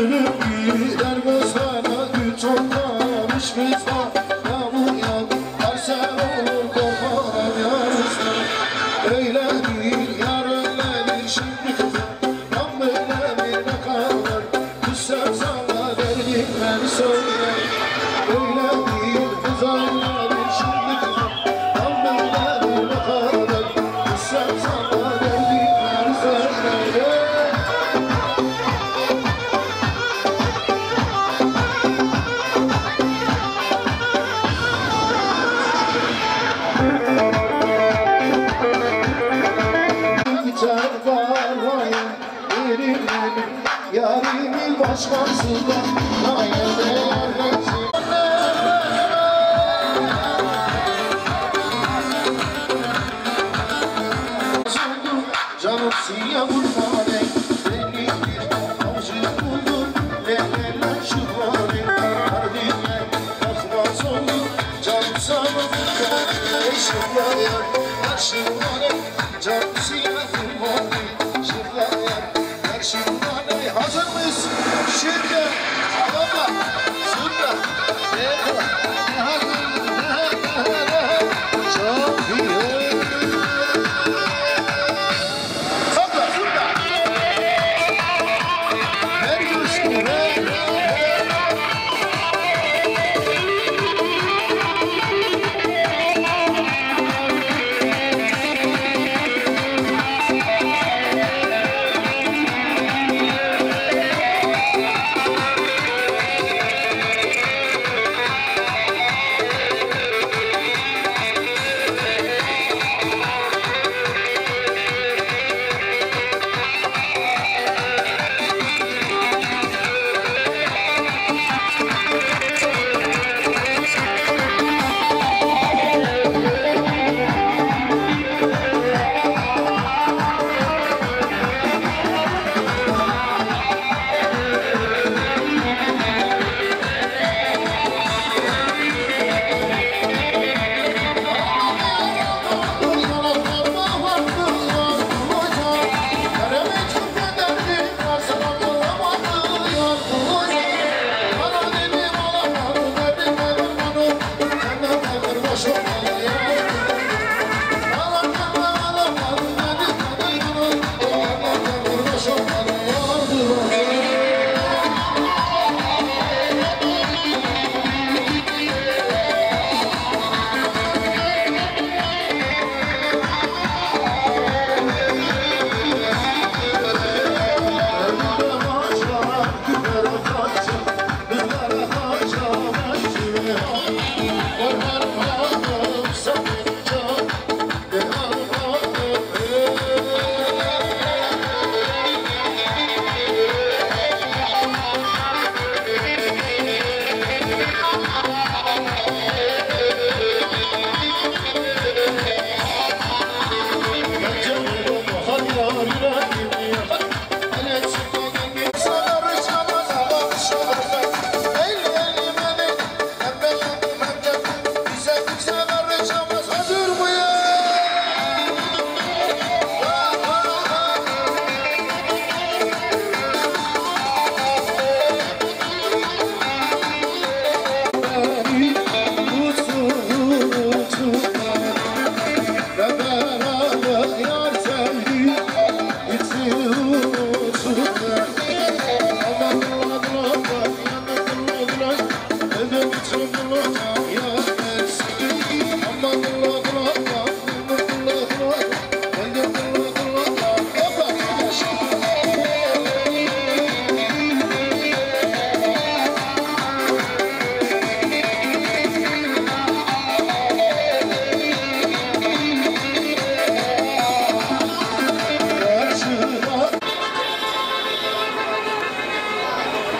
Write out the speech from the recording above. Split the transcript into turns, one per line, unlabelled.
do do Yarimi başkasında Hayırlı yerleşim Canım siyah vurmane Beni bir avcı buldu Lehlerle şu hane Kalbime bakmaz oldu Canım sana vurmane Eşim var ya Aşım var